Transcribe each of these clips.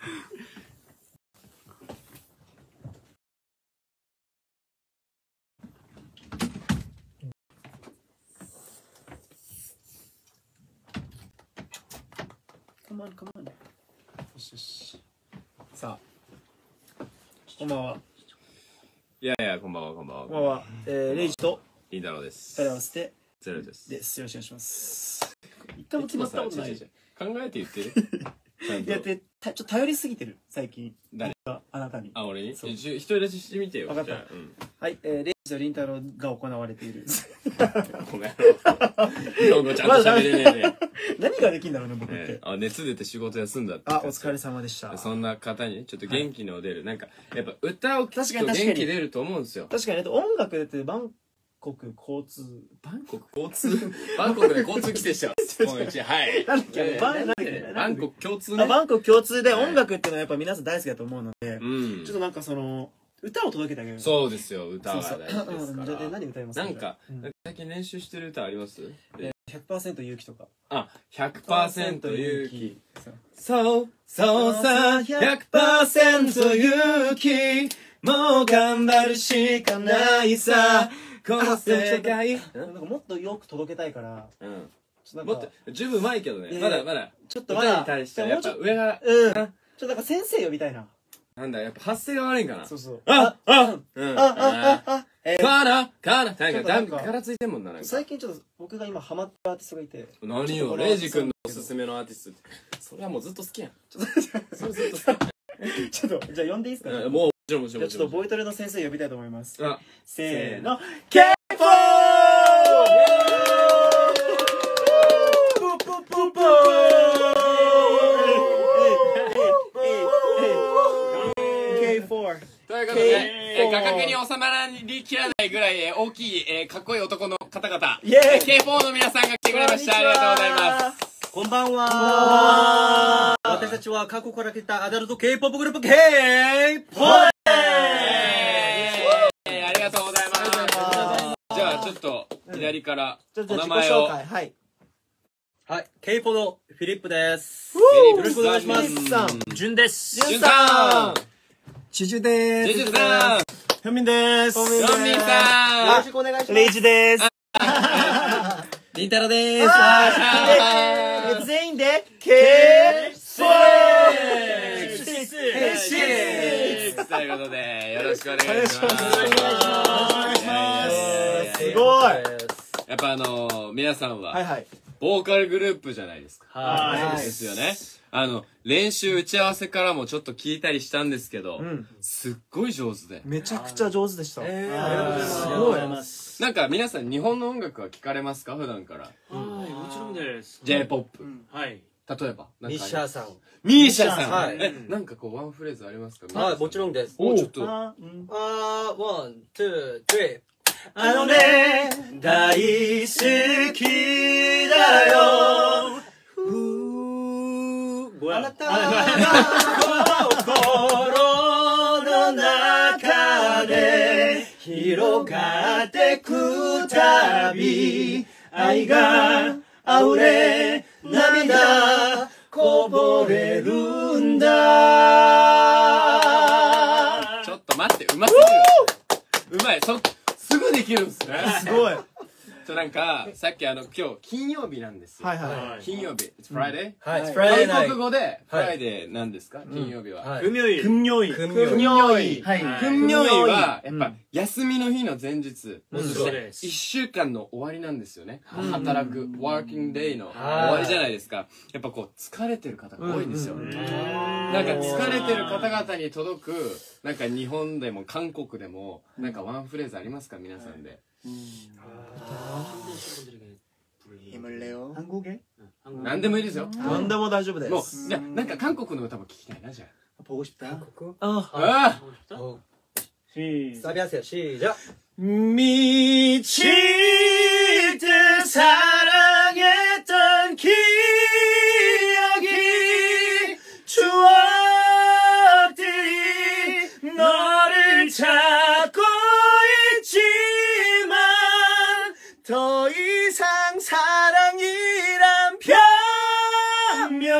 カモンカモンよしよし。さあ。こんばんは。いやいや、こんばんは、こんばんは。こんばんは。えー、レイジと。リンダロウです。二人合わせてゼロです。です。よろしくお願いします。一回も決まったことない。考えて言ってる？ちゃんいやと。でたちょっと頼りすぎてる。最近。誰？ああなたに。あ、俺に？そう。一一人立ちしてみてよ。わかった。じゃあうん。はい、えー、レイジとリンタロウが行われている。この野郎。日本語ちゃんと喋れねえね。何ができんだろうね僕って、ねあ、熱出て仕事休んだって。あお疲れ様でした。そんな方にねちょっと元気の出る、なんか、やっぱ歌を聴くと確かに確かに。元気出ると思うんですよ。確かに。えっと音楽ってバンコク交通。バンコク交通？バンコクで交通規制しちゃ う。このうち、はい。なんだっけ？あれバンコク共通ね？あバンコク共通ではい。音楽っていうのはやっぱ皆さん大好きだと思うので、うん。ちょっ。となんかその歌を届けてあげるそうですよ、歌は大事ですから。何歌います？なんか、うん。最近練習してる歌あります？100%勇気とか。あ、100%勇気。そう。そう、そうさ、100%勇気。もう頑張るしかないさ。この世界。なんかもっとよく届けたいからうん。ちょっとなんかもっと、十分うまいけどね。まだまだ。ちょっとまだ歌に対してはやっぱ上が、うんちょっとなんか先生呼びたいななんだ、やっぱ発声が悪いんかな。そうそうあ、あ、うん。ああああえーから、から、なんか、らついてんもんな、なんか。最近ちょっと僕が今ハマってるアーティストがいて何よ、レイジ君のおすすめのアーティスト。それはもうずっと好きやん。それずっと好き。ちょっとじゃあ呼んでいいですかうんもう、もちろんもちろんもちろん。じゃあちょっとボイトレの先生呼びたいと思いますあ、せーのケということで、えー、画角に収まらりきらないぐらいえー大きい、えー、かっこいい男の方々、イエーイ K4 の皆さんが来てくれました。ありがとうございます。こんばんは。私たちは過去から来たアダルト K-POP グループ K-POP! えーありがとうございます。じゃあ、ちょっと、左から、ちょっとお名前を。介はい。はい、K-POP のフィリップです。よよろしくお願いします。ジュンです。ジュンさん。チュジュでジェジュさん。ヒョンミンです。ヒョンミンさんよろしくお願いします。レイジです。りんたろです。全員でス。ということで、よろしくお願いします。お願いします。いやいやい。やいやす。ごいやっぱあのー、皆さんは、はいはいボーカルグループじゃないですか。はいですよね。あの、練習打ち合わせからもちょっと聞いたりしたんですけど、うんすっごい上手で。めちゃくちゃ上手でしたえーありがとうございますす。なんか皆さん日本の音楽は聞かれますか？普段から。はい、もちろんです。J-POP。はい。例えば。ミかッシャーさん。ミーシャさん。はいえ、なんかこうワンフレーズありますか？はい、もちろんです。おちょっと。あ one, two, three。あのね大好きだよ。あなた。心の中で広がってくたび愛が溢れ涙こぼれるんだ。ちょっと待って、うますぎる。うまい。そ、すぐできるんすね。すごいちょ、なんか、さっきあの、今日、金曜日なんですよ。はいはい金曜日。It's Friday? はい、はい Friday 韓 night 国語で、はい Friday なんですか金曜日は。はい。組みい。금요일 금요 金曜日。はい金曜日は、うんやっぱ、休みの日の前日、うんそしてそうで、す一週間の終わりなんですよね。うん働く、working day の終わりじゃないですか。やっぱこう、疲れてる方が多いんですよ。うんなんか疲れてる方々に届く、なんか日本でも韓国でも、なんかワンフレーズありますか皆さんで。 힘을내요 한국에 何でもいいですよ。 何でも大丈夫ですもう、じゃあなんか韓国の歌も聞きたいな、じゃ 보고 싶다 あ。あああお 시 サビアセよ、シ작 미칠 듯 사랑했던 기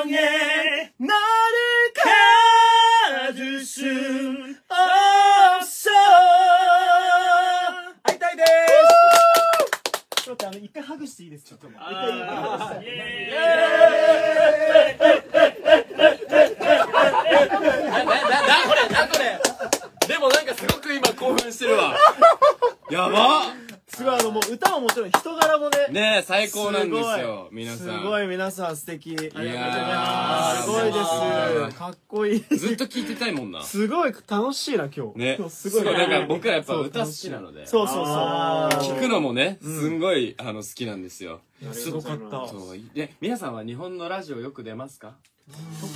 생명의 皆さすん。ごい皆さん素敵。ありがとうございます。すごいです。かっこいい。ずっと聞いてたいもんな。すごい。楽しいな今日。ね。今日すすごい、ごいなんか僕らやっぱそう歌好きなので。そうそうそう。聞くのもね、すんごい、あの、好きなんですよ。すごかった。そう。で、皆さんは日本のラジオよく出ますか？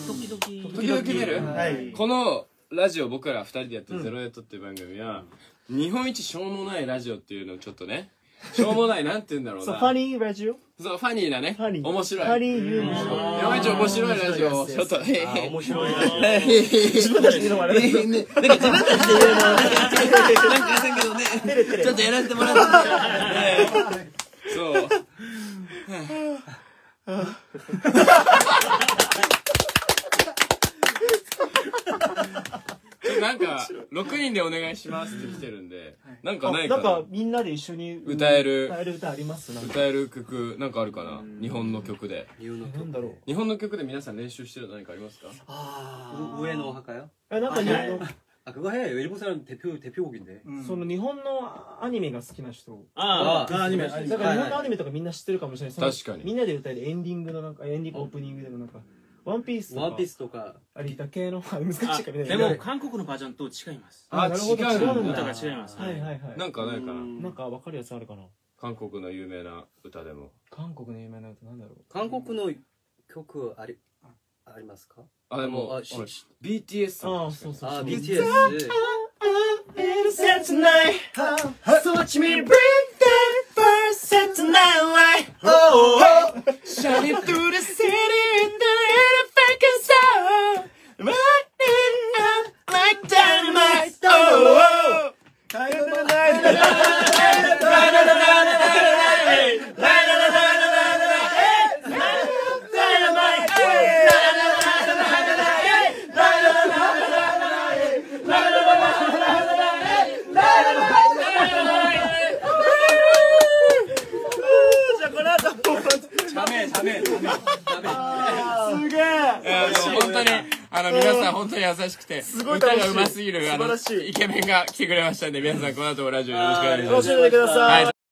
時々。時々出る？はい。このラジオ僕ら二人でやってる「ゼロエイトっていう番組は、日本一しょうもないラジオっていうのをちょっとねしょうもないなんて言うんだろうな。そうファニーラジオ？そうファニーなねファニー。面白い。ファニーユーミン日本一面白いラジオ。をちょっとへへ面白いな。自分たちで言うのもあれだ。けどなんか自分たちで言うのなんかせんけどねちょっとやらせてもらって。ねそうなんか6人でお願いしますって来てるんでなんかないかあなんなかみんなで一緒に歌える歌える歌ありますなんか歌える曲なんかあるかな日本の曲で理由のなんだろう日本の曲で皆さん練習してるの何かありますかう上のお墓よ. えなんか日本の 아 그거 해. 일본 사람 대표 대표곡인데. その日本のアニメが好きな人ああアニメだから日本のアニメとかみんな知ってるかもしれないその確かにみんなで歌えるエンディングのなんかエンディングオープニングでもなんか ワンピースとか。ワンピースとか。ありた系の難しいかみたい。でなも韓国のバージョンと違います。あなるほど違うんだ歌だが違います。はい。はい。はいなんかないかな。なんかわかるやつあるかな。韓国の有名な歌でも。韓国の有名な歌なんだろう。韓国の曲ありありますか？あでもあし俺 BTS さんああそうそうあそう BTS. Innocent tonight. So watch me bring that first set tonight ダメダメダメすげえ。本当にあの皆さん本当に優しくて歌がうますぎるあのイケメンが来てくれましたんで皆さんこの後もラジオよろしくお願いします。楽しんでください。はい